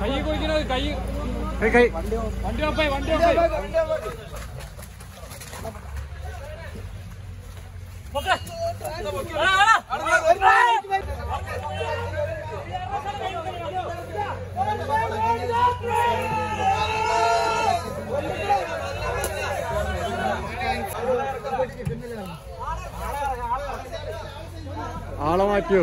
കൈ കുളിക്കുന്നത് കൈ കൈ വണ്ടി വണ്ടി ഓപ്പായി ആളെ മാറ്റിയോ?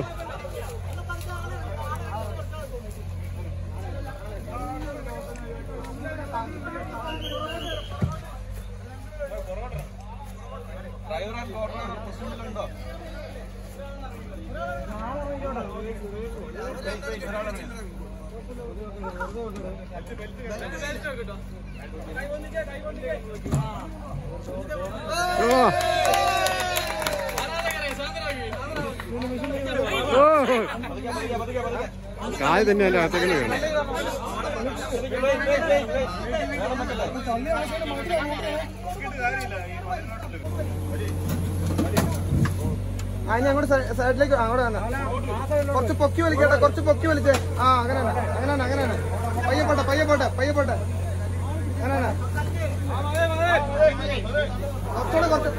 കായ് തന്നെയല്ലേ അകത്തേക്ക് വേണം ആ ഞാൻ അങ്ങോട്ട് സൈഡിലേക്ക് അങ്ങോട്ട് തന്നെ കുറച്ച് പൊക്കി വലിക്കട്ടെ കുറച്ച് പൊക്കി വലിച്ചേ. ആ അങ്ങനെ അങ്ങനെയാണ് അങ്ങനെ തന്നെ അങ്ങനെ തന്നെ പയ്യെ പോട്ടെ പയ്യെ പോട്ടെ പയ്യെ പോട്ടെ. അങ്ങനെ തന്നെ കുറച്ചുകൂടെ കുറച്ച്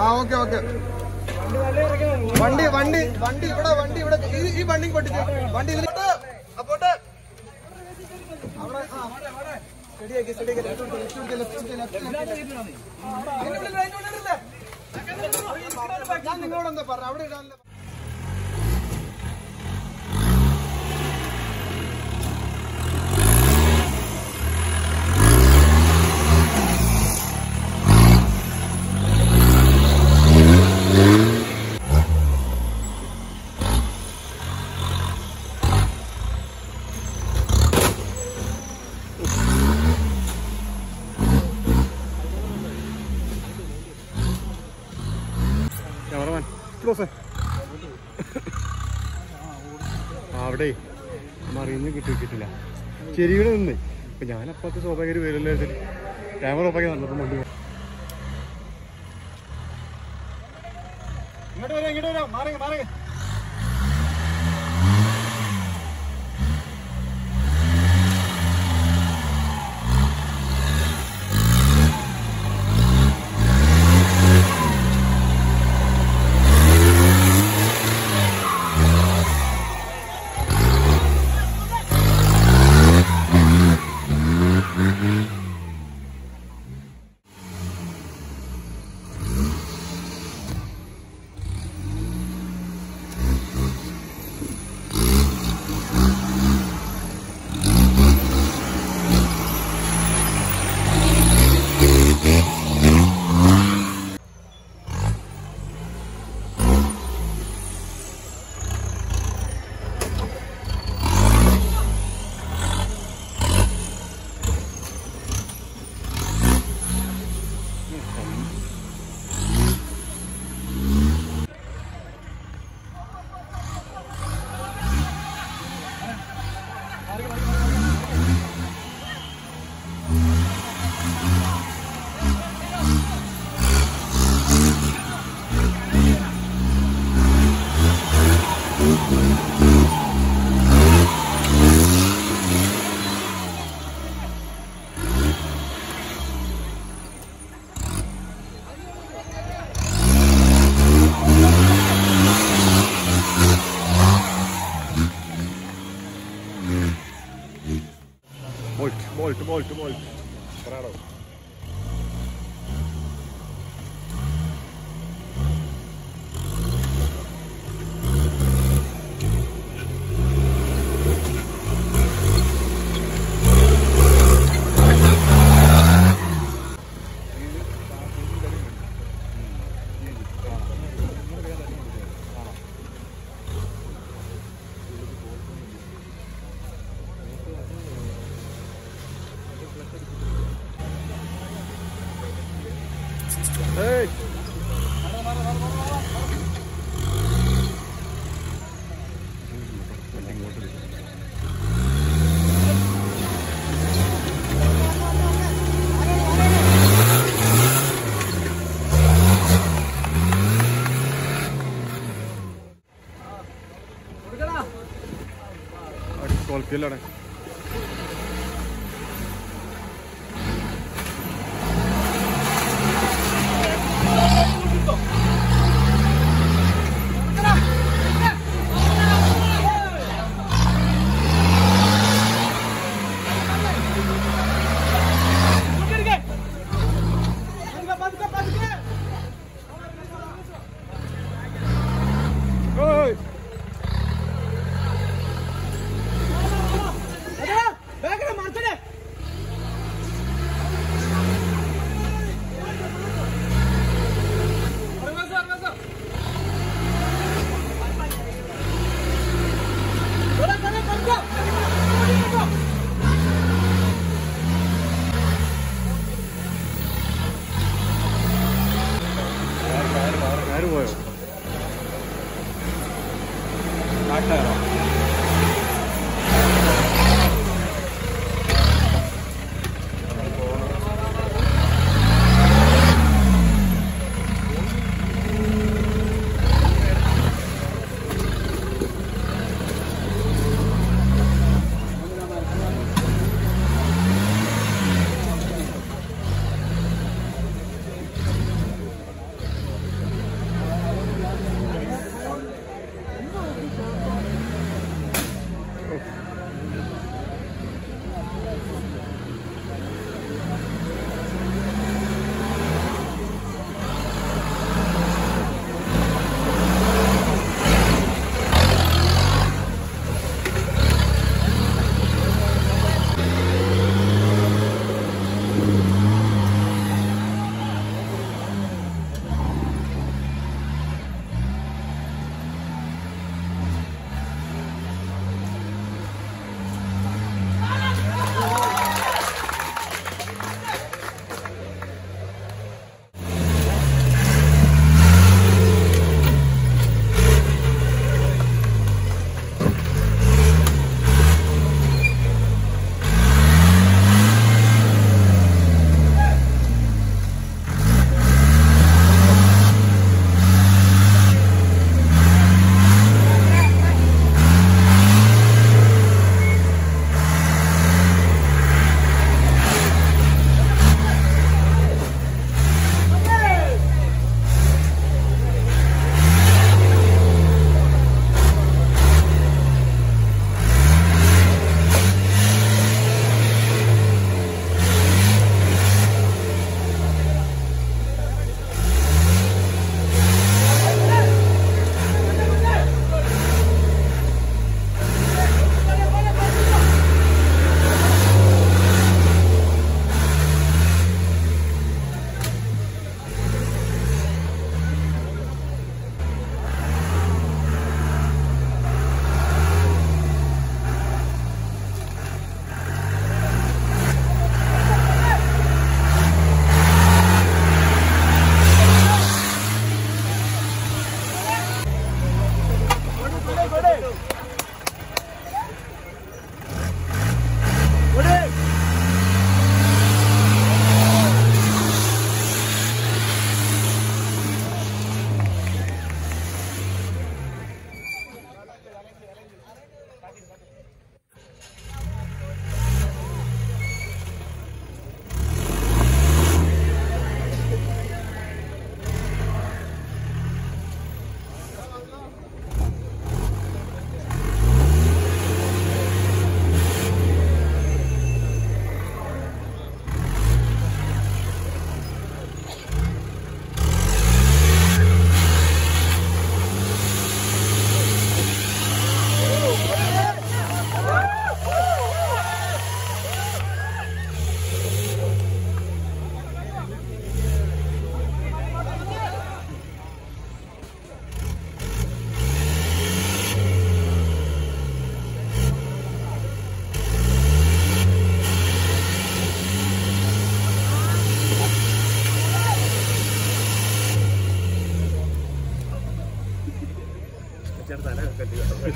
ആ ഓക്കെ ഓക്കെ. വണ്ടി വണ്ടി വണ്ടി ഇവിടെ വണ്ടി ഇവിടെ. ഈ- വണ്ടി പൊട്ടിച്ച് വണ്ടി ഇതിൽ അപ്പോട്ട് അവിടെ ശരിയാക്കി ശരിയാക്കി left left left left left? ഞാൻ നിങ്ങളോട് എന്താ പറഞ്ഞ? അവിടെ ഇടാനല്ലേ ക്യാമറമാൻ അവിടെ മറിഞ്ഞ് കിട്ടി കിട്ടില്ല ചെരിയുടെ നിന്ന്. അപ്പൊ ഞാൻ അപ്പത്തെ സ്വാഭാവിക വരില്ല ക്യാമറ ഓപ്പാക്കി നടന്നപ്പോ വണ്ടി ഇങ്ങോട്ട് വരാം ഇങ്ങോട്ട് വരാം. മാറി മാറി. claro. ¿Qué hora?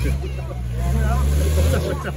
തല കെട്ടി